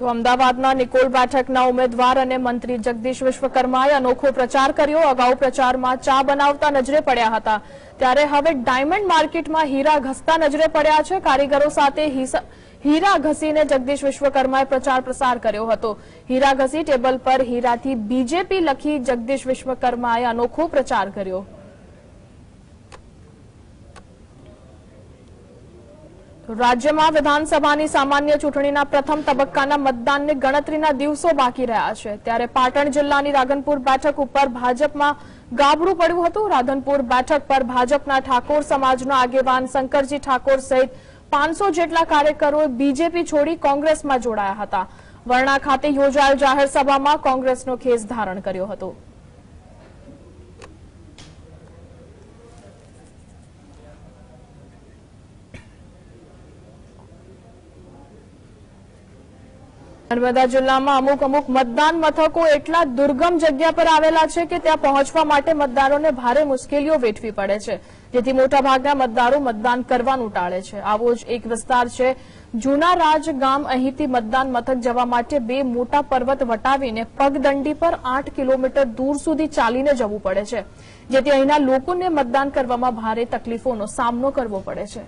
તો અમદાવાદના નિકોલ બેઠકના ઉમેદવાર અને મંત્રી જગદીશ વિશ્વકર્માએ અનોખો પ્રચાર કર્યો. અગાઉ પ્રચારમાં ચા બનાવતા નજરે પડ્યા હતા. ત્યારે હવે ડાયમંડ માર્કેટમાં હીરા ઘસતા નજરે પડ્યા છે. કારીગરો સાથે હીરા ઘસીને જગદીશ વિશ્વકર્માએ પ્રચાર પ્રસાર કર્યો હતો. હીરા ઘસી ટેબલ પર હીરાથી બીજેપી લખી જગદીશ વિશ્વકર્માએ અનોખો પ્રચાર કર્યો તો રાજ્યમાં વિધાનસભાની સામાન્ય ચૂંટણીના પ્રથમ તબક્કાના મતદાનને ગણતરીના દિવસો બાકી રહ્યા છે. ત્યારે પાટણ જિલ્લાની રાધનપુર બેઠક ઉપર ભાજપમાં ગાબડું પડ્યું હતું. રાધનપુર બેઠક પર ભાજપના ઠાકોર સમાજના આગેવાન શંકરજી ઠાકોર સહિત પાંચસો જેટલા કાર્યકરો બીજેપી છોડી કોંગ્રેસમાં જોડાયા હતા. વરણા ખાતે યોજાયેલ જાહેર સભામાં કોંગ્રેસનો ખેસ ધારણ કર્યો હતો. નર્મદા જિલ્લામાં અમુક અમુક મતદાન મથકો એટલા દુર્ગમ જગ્યા પર આવેલા છે કે ત્યાં પહોંચવા માટે મતદારોને ભારે મુશ્કેલીઓ વેઠવી પડે છે. જેથી મોટાભાગના મતદારો મતદાન કરવાનું ટાળે છે. આવો જ એક વિસ્તાર છે. જૂના રાજ ગામ અહીંથી મતદાન મથક જવા માટે બે મોટા પર્વત વટાવીને પગદંડી પર આઠ કિલોમીટર દૂર સુધી ચાલીને જવું પડે છે. જેથી અહીંના લોકોને મતદાન કરવામાં ભારે તકલીફોનો સામનો કરવો પડે છે.